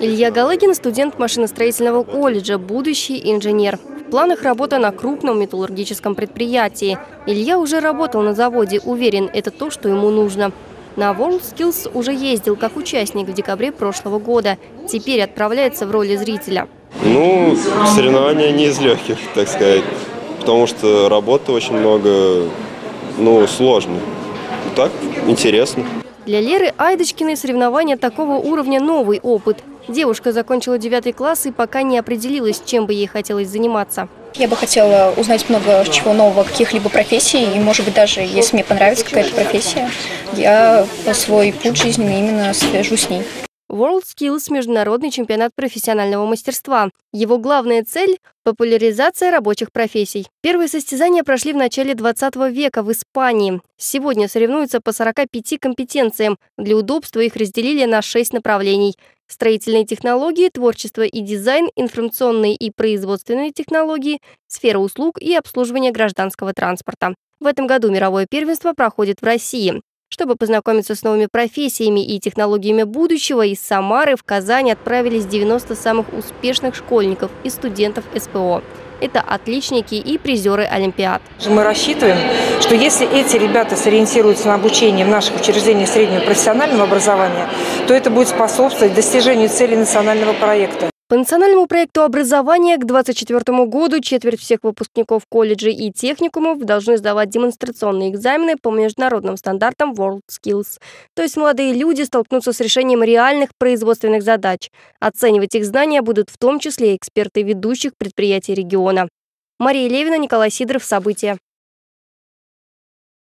Илья Галагин – студент машиностроительного колледжа, будущий инженер. В планах работа на крупном металлургическом предприятии. Илья уже работал на заводе, уверен, это то, что ему нужно. На WorldSkills уже ездил как участник в декабре прошлого года. Теперь отправляется в роли зрителя. Ну, соревнования не из легких, так сказать, потому что работы очень много, ну, сложно. Так, интересно. Для Леры Айдочкиной соревнования такого уровня новый опыт. Девушка закончила девятый класс и пока не определилась, чем бы ей хотелось заниматься. Я бы хотела узнать много чего нового, каких-либо профессий, и, может быть, даже если мне понравится какая-то профессия, я свой путь жизни именно свяжу с ней. WorldSkills – международный чемпионат профессионального мастерства. Его главная цель – популяризация рабочих профессий. Первые состязания прошли в начале 20 века в Испании. Сегодня соревнуются по 45 компетенциям. Для удобства их разделили на 6 направлений. Строительные технологии, творчество и дизайн, информационные и производственные технологии, сфера услуг и обслуживание гражданского транспорта. В этом году мировое первенство проходит в России. Чтобы познакомиться с новыми профессиями и технологиями будущего, из Самары в Казань отправились 90 самых успешных школьников и студентов СПО. Это отличники и призеры Олимпиад. Мы рассчитываем, что если эти ребята сориентируются на обучение в наших учреждениях среднего профессионального образования, то это будет способствовать достижению целей национального проекта. По национальному проекту образования к 2024 году четверть всех выпускников колледжей и техникумов должны сдавать демонстрационные экзамены по международным стандартам WorldSkills. То есть молодые люди столкнутся с решением реальных производственных задач. Оценивать их знания будут в том числе эксперты ведущих предприятий региона. Мария Левина, Николай Сидоров. События.